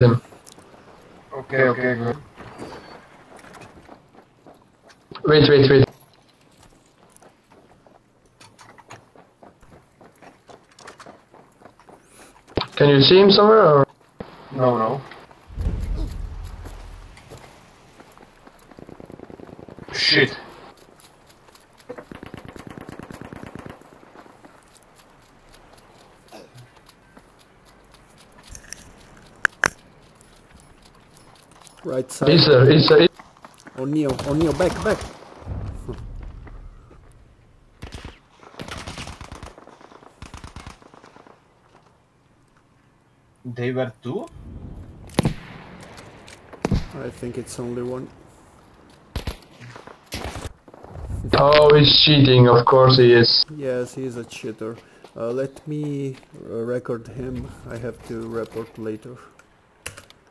him. Okay, okay, good. Wait, wait, wait. Can you see him somewhere or? No, no. Shit. Right side. He's there, he's there. On Neo, on Neo, back, back. They were two? I think it's only one. Oh, he's cheating, of course he is. Yes, he's a cheater. Uh, let me uh, record him. I have to report later.